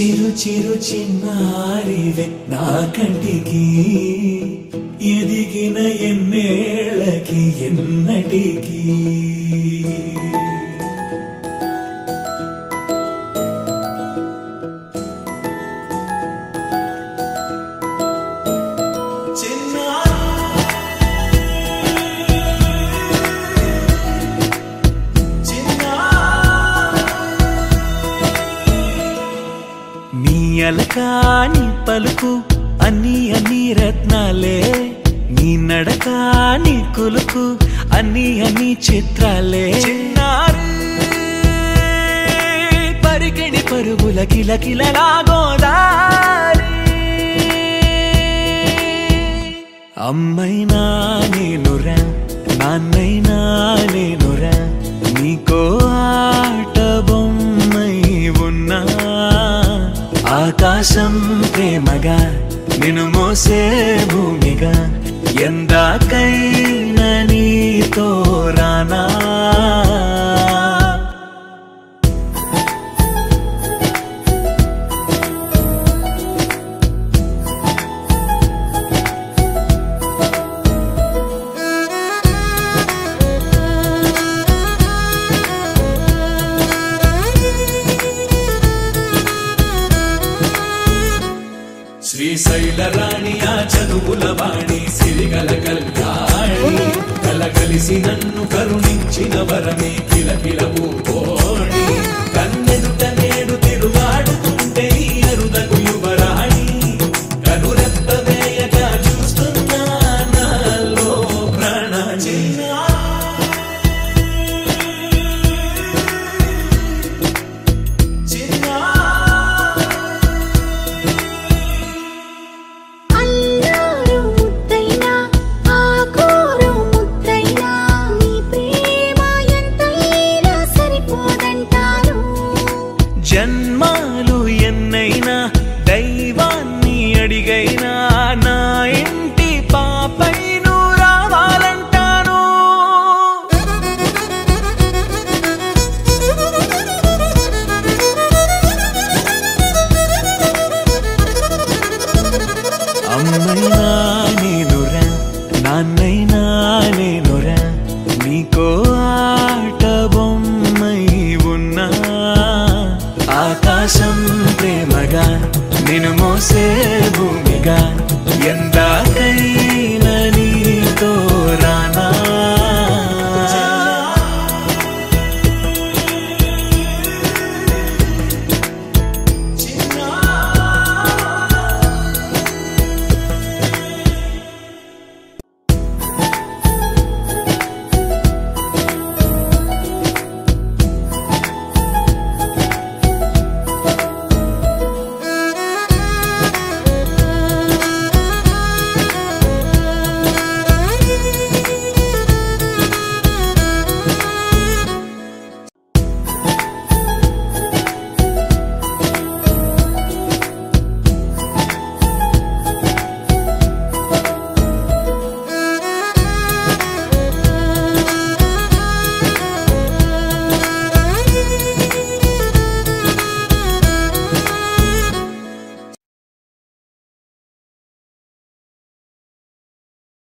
చిరు చిరు చిన్నారివే నా కంటికి. ఎదిగిన ఎన్నేళ్ళకి ఎన్నటికీ. అలకాని పలుకు అన్ని అన్ని రత్నాలే. నీ నడకాని కులుకు అన్ని అన్ని చిత్రాలే. చిన్నారు పరికిణి పరుగుల కిల అమ్మైనా నేనురా నాన్నైనా నేనురా నీకో ఆట ఆకాశం ప్రేమగా నిన్ను మోసే భూమిగా ఎందాకైనా నీతో శ్రీశైల రాణి ఆ చదువుల వాణి సిరిగల కళ్యాణి. కల కలిసి నన్ను కరుణించిన వరమే కిలకిల పూకోణి అమ్మైనా